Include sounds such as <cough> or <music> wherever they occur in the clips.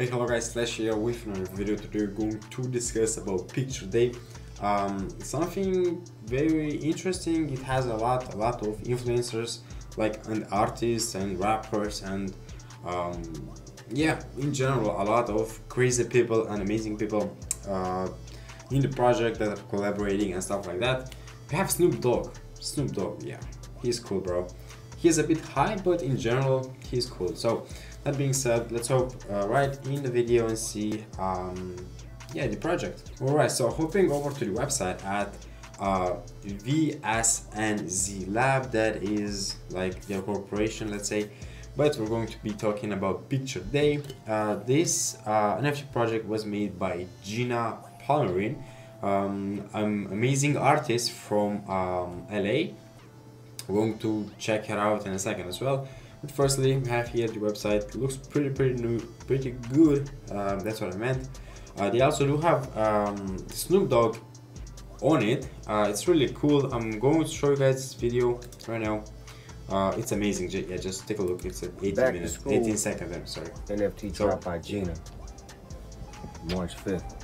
Hey hello guys, Flash here with another video today we're going to discuss about Picture Day. Um, something very interesting, it has a lot a lot of influencers like and artists and rappers and um, yeah, in general a lot of crazy people and amazing people uh, in the project that are collaborating and stuff like that. We have Snoop Dogg. Snoop Dogg, yeah, he's cool bro. He's a bit high but in general he's cool. So that being said, let's hope uh, right in the video and see um, yeah the project. Alright, so hopping over to the website at uh, VSNZ Lab, that is like their corporation, let's say. But we're going to be talking about Picture Day. Uh, this uh, NFT project was made by Gina Palmerin, um, an amazing artist from um, LA. We're going to check her out in a second as well. But firstly, we have here the website. It looks pretty, pretty new, pretty good. Um, that's what I meant. Uh, they also do have um, Snoop Dogg on it. Uh, it's really cool. I'm going to show you guys this video right now. Uh, it's amazing. Yeah, just take a look. It's at 18 Back minutes, school. 18 seconds. I'm sorry. NFT So- drop by Gina. March 5th.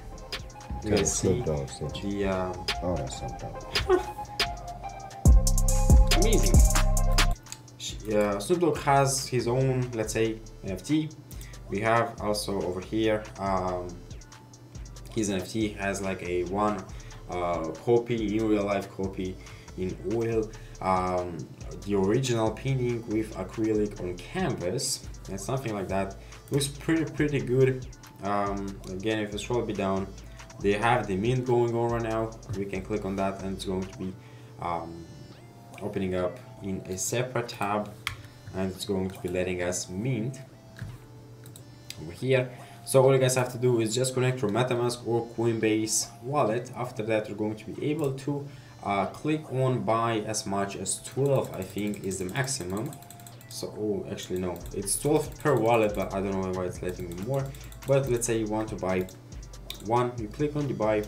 You guys see Snoop Dogg sent you. the um, Oh, that's something. <laughs> amazing. Uh, Snoop Dogg has his own, let's say, NFT. We have also over here um, his NFT has like a one uh, copy in real life copy in oil. Um, the original painting with acrylic on canvas and something like that looks pretty pretty good. Um, again, if you scroll a bit down, they have the mint going on right now. We can click on that and it's going to be um, opening up in a separate tab and it's going to be letting us mint over here. So all you guys have to do is just connect your metamask or coinbase wallet. After that you're going to be able to uh, click on buy as much as 12 i think is the maximum. So oh actually no. It's 12 per wallet but i don't know why it's letting me more. But let's say you want to buy one. You click on the buy.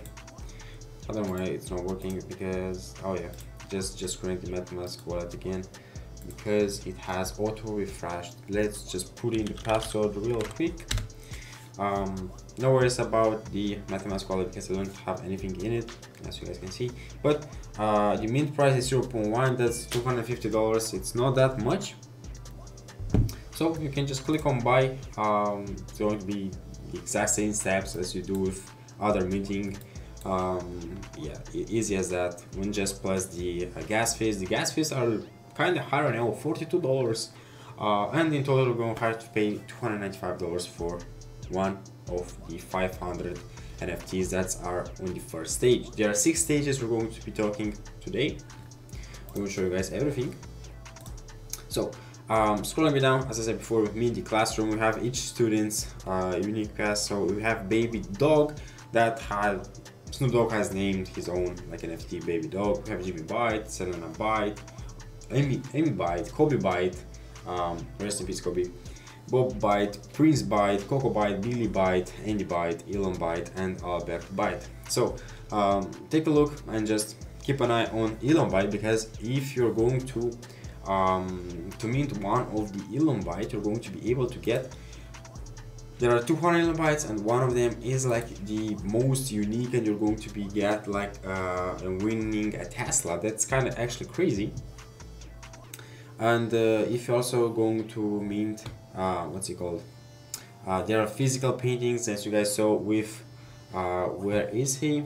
I don't know why it's not working because oh yeah just just connect the MetaMask wallet again because it has auto refreshed let's just put in the password real quick. Um, no worries about the MetaMask wallet because I don't have anything in it as you guys can see. But uh, the mint price is 0.1 that's $250 it's not that much. So you can just click on buy. Um, it's going to be the exact same steps as you do with other minting um, yeah easy as that. When just plus the uh, gas fees. The gas fees are kind of higher now 42 dollars. Uh, and in total we're going to have to pay 295 dollars for one of the 500 nfts that are on the first stage. There are six stages we're going to be talking today. I'm going to show you guys everything. So um, scrolling me down, as I said before, with me in the classroom, we have each student's uh, unique pass. So we have Baby Dog that had Snoop Dogg has named his own like an NFT Baby Dog. We have Jimmy Byte, Selena Byte, Amy Amy Byte, Kobe Byte, um, rest in peace Kobe, Bob Byte, Prince Byte, Coco Byte, Billy Byte, Andy Byte, Elon Byte, and Albert Byte. So um, take a look and just keep an eye on Elon Byte because if you're going to um, to mint one of the Elon Byte, you're going to be able to get. There are 200 Elon Bytes, and one of them is like the most unique, and you're going to be get like uh, winning a Tesla. That's kind of actually crazy. And uh, if you're also going to mint, uh, what's it called? Uh, there are physical paintings, as you guys saw with, uh, where is he?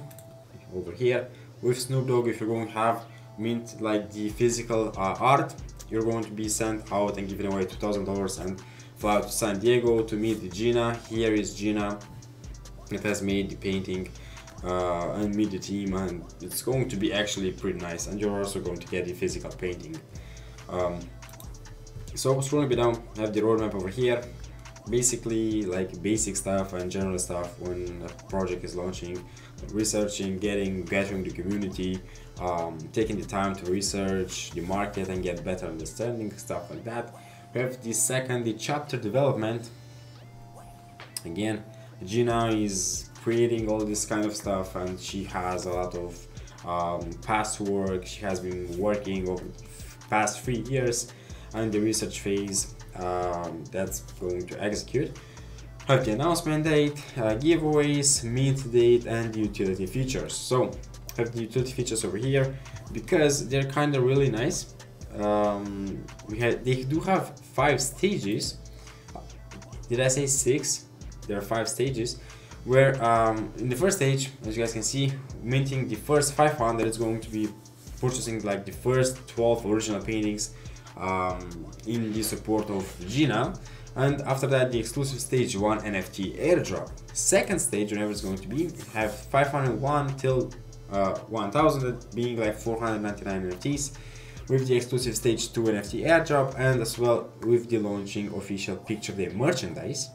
Over here. With Snoop Dogg, if you're going to have mint like the physical uh, art, you're going to be sent out and given away $2,000 and fly to San Diego to meet Gina. Here is Gina. It has made the painting uh, and meet the team and it's going to be actually pretty nice and you're also going to get the physical painting. Um, so scrolling down, I have the roadmap over here. Basically like basic stuff and general stuff when a project is launching, researching, getting, gathering the community, um, taking the time to research the market and get better understanding, stuff like that. We have the second, the chapter development. Again, Gina is creating all this kind of stuff and she has a lot of um, past work. She has been working over past three years and the research phase um, that's going to execute. have the announcement date, uh, giveaways, mint date, and utility features. So have the utility features over here because they're kind of really nice. Um, we had they do have five stages. Did I say six? There are five stages. Where um, in the first stage, as you guys can see, minting the first 500 is going to be purchasing like the first 12 original paintings um, in the support of Gina and after that the exclusive stage 1 NFT airdrop. Second stage, whenever it's going to be, have 501 till uh, 1000 being like 499 NFTs with the exclusive stage 2 NFT airdrop and as well with the launching official picture day merchandise.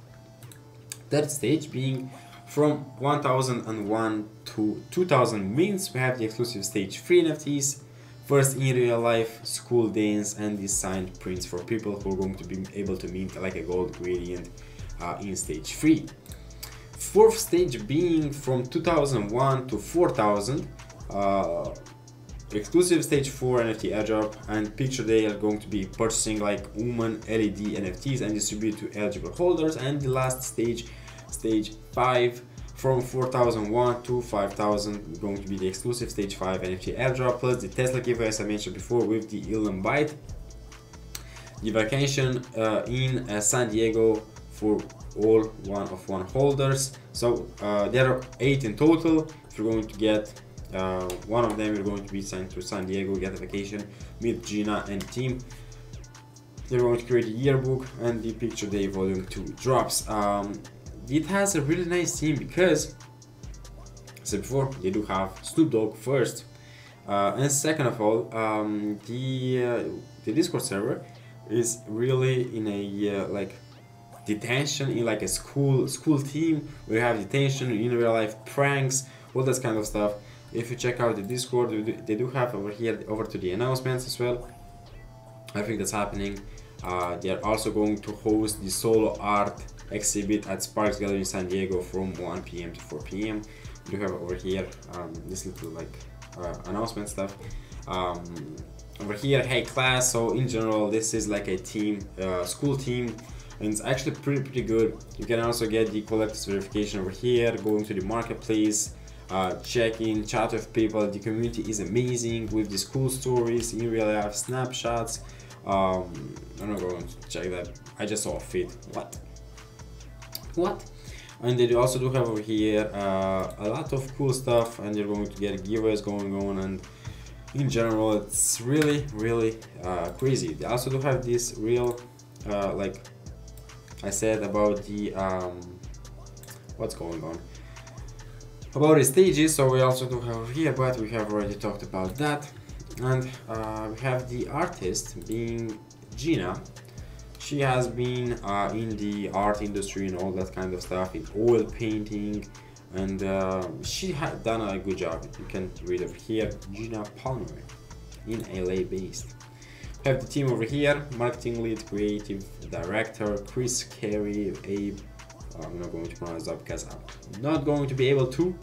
Third stage being from 1001 to 2000 mints we have the exclusive stage 3 NFTs First in real life school dance and designed prints for people who are going to be able to mint like a gold gradient uh, in stage 3. Fourth stage being from 2001 to 4000 uh, exclusive stage 4 NFT airdrop and picture they are going to be purchasing like woman LED NFTs and distribute to eligible holders. And the last stage stage 5 from 4001 to 5000 going to be the exclusive stage 5 NFT airdrop plus the Tesla giveaway as I mentioned before with the Elon Byte the vacation uh, in uh, San Diego for all one of one holders. So uh, there are eight in total. If you're going to get uh, one of them you're going to be sent to San Diego get a vacation meet Gina and team. They're going to create a yearbook and the picture day volume 2 drops. Um, it has a really nice theme because, as I said before, they do have Snoop Dogg first, uh, and second of all, um, the uh, the Discord server is really in a uh, like detention in like a school school team where you have detention in real life pranks all that kind of stuff if you check out the discord they do have over here over to the announcements as well think that's happening uh, they are also going to host the solo art exhibit at Sparks Gallery in San Diego from 1 p.m. to 4 p.m. We do have over here um, this little like uh, announcement stuff. Um, over here, hey class. So in general, this is like a team, uh, school team, and it's actually pretty pretty good. You can also get the collectors verification over here, going to the marketplace. Uh, check in, chat with people. The community is amazing with these cool stories in real life, snapshots. Um, I'm not going to check that. I just saw a feed. What? what and they also do have over here uh, a lot of cool stuff and you're going to get giveaways going on and in general it's really really uh, crazy they also do have this real uh, like I said about the um, what's going on about the stages so we also do have here but we have already talked about that. And uh, we have the artist being Gina. She has been uh, in the art industry and all that kind of stuff in oil painting and uh, she had done a good job. You can read over here Gina Palmer in LA based. We have the team over here marketing lead creative director Chris Carey Abe I'm not going to pronounce that because I'm not going to be able to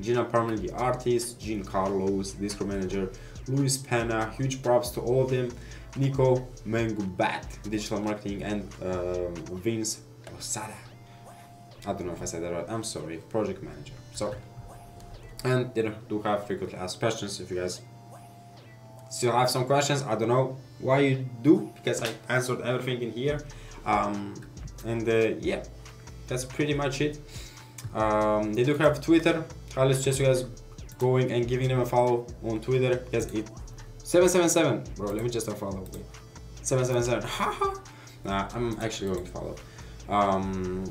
Gina Palmer the artist Jean Carlos Discord manager Luis Pena huge props to all of them Nico Mengubat, digital marketing, and um, Vince Osada. I don't know if I said that right. I'm sorry, project manager. So, and they do have frequently asked questions. If you guys still have some questions, I don't know why you do because I answered everything in here. Um, and uh, yeah, that's pretty much it. Um, they do have Twitter. I'll suggest you guys going and giving them a follow on Twitter because it 777. Bro, let me just follow. Wait. 777. Haha. <laughs> nah, I'm actually going to follow. Um,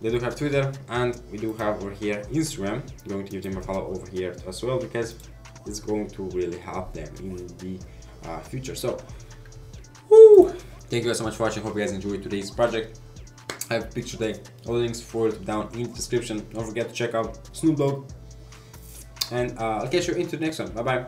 they do have Twitter and we do have over here Instagram. I'm going to give them a follow over here as well because it's going to really help them in the uh, future. So, woo! Thank you guys so much for watching. Hope you guys enjoyed today's project. I have picture day. All the links for it down in the description. Don't forget to check out Snoop Dogg. And uh, I'll catch you into the next one. Bye bye.